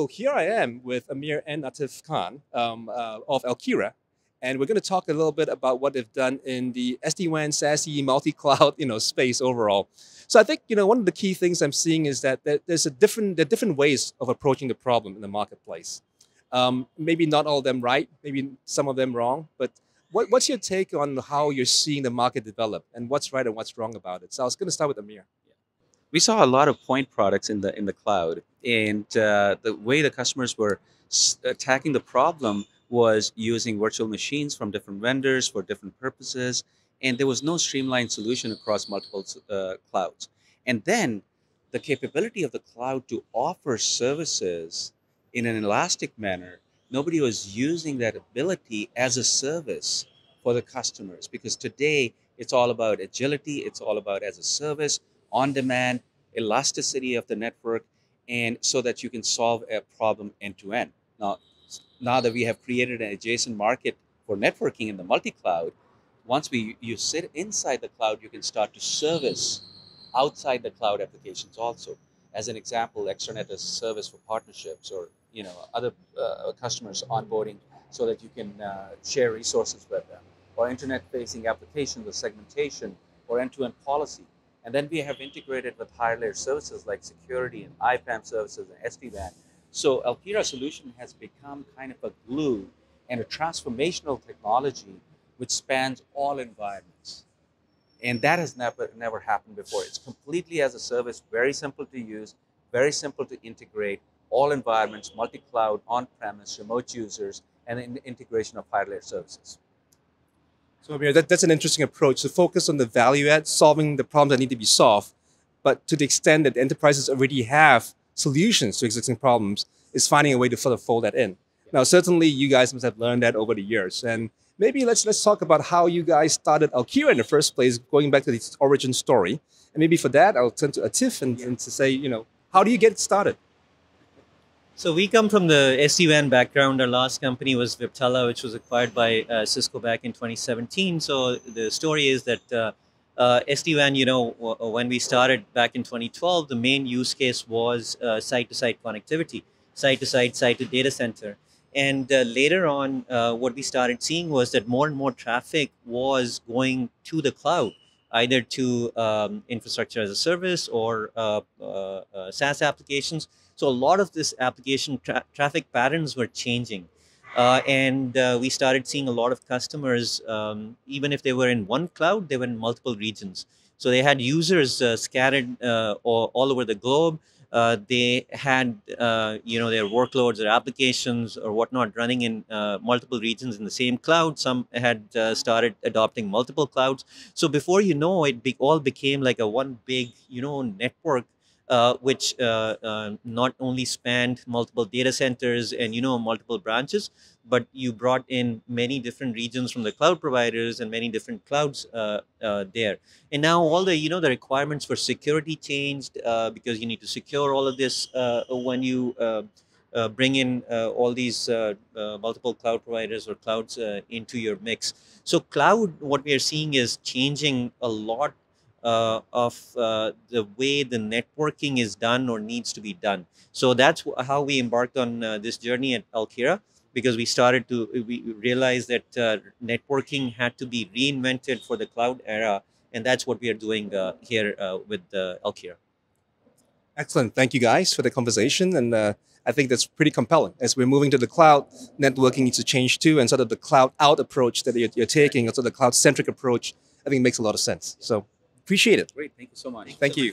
Well, here I am with Amir and Atif Khan um, uh, of Alkira, and we're going to talk a little bit about what they've done in the SD-WAN, SASE, multi-cloud, you know, space overall. So I think you know one of the key things I'm seeing is that there's a different there are different ways of approaching the problem in the marketplace. Um, maybe not all of them right, maybe some of them wrong, but what, what's your take on how you're seeing the market develop and what's right and what's wrong about it? So I was going to start with Amir. We saw a lot of point products in the in the cloud, and uh, the way the customers were attacking the problem was using virtual machines from different vendors for different purposes, and there was no streamlined solution across multiple uh, clouds. And then the capability of the cloud to offer services in an elastic manner nobody was using that ability as a service for the customers because today it's all about agility, it's all about as a service, on demand, elasticity of the network, and so that you can solve a problem end to end. Now, now that we have created an adjacent market for networking in the multi-cloud, once we you sit inside the cloud, you can start to service outside the cloud applications also. As an example, extranet as a service for partnerships or you know other uh, customers onboarding so that you can uh, share resources with them or internet facing applications with segmentation or end-to-end policy and then we have integrated with higher layer services like security and IPAM services and SD-WAN. So Alkira solution has become kind of a glue and a transformational technology which spans all environments. And that has never, never happened before. It's completely as a service, very simple to use, very simple to integrate, all environments, multi-cloud, on-premise, remote users, and in integration of higher layer services. So Amir, that, that's an interesting approach to focus on the value add, solving the problems that need to be solved, but to the extent that enterprises already have solutions to existing problems, is finding a way to sort of fold that in. Now, certainly you guys must have learned that over the years. And maybe let's let's talk about how you guys started Alkira in the first place, going back to the origin story. And maybe for that, I'll turn to Atif and, and to say, you know, how do you get started? So we come from the SD-WAN background. Our last company was Viptela, which was acquired by uh, Cisco back in 2017. So the story is that uh, uh, SD-WAN, you know, when we started back in 2012, the main use case was uh, site-to-site connectivity, site-to-site, site-to-data center. And uh, later on, uh, what we started seeing was that more and more traffic was going to the cloud either to um, infrastructure as a service or uh, uh, uh, SaaS applications. So a lot of this application tra traffic patterns were changing. Uh, and uh, we started seeing a lot of customers, um, even if they were in one cloud, they were in multiple regions. So they had users uh, scattered all, all over the globe uh, they had uh, you know their workloads or applications or whatnot running in uh, multiple regions in the same cloud some had uh, started adopting multiple clouds so before you know it be all became like a one big you know network uh, which uh, uh, not only spanned multiple data centers and you know multiple branches, but you brought in many different regions from the cloud providers and many different clouds uh, uh, there. And now all the you know the requirements for security changed uh, because you need to secure all of this when you. bring in all these multiple cloud providers or clouds into your mix. So cloud, what we are seeing is changing a lot uh, of uh, the way the networking is done or needs to be done. So that's how we embarked on uh, this journey at Alkira because we started to we realized that uh, networking had to be reinvented for the cloud era, and that's what we are doing uh, here uh, with Alkira. Excellent. Thank you guys for the conversation. And uh, I think that's pretty compelling. As we're moving to the cloud, networking needs to change too. And sort of the cloud out approach that you're, you're taking, also the cloud centric approach, I think makes a lot of sense. So Appreciate it. Great. Thank you so much. Thank you.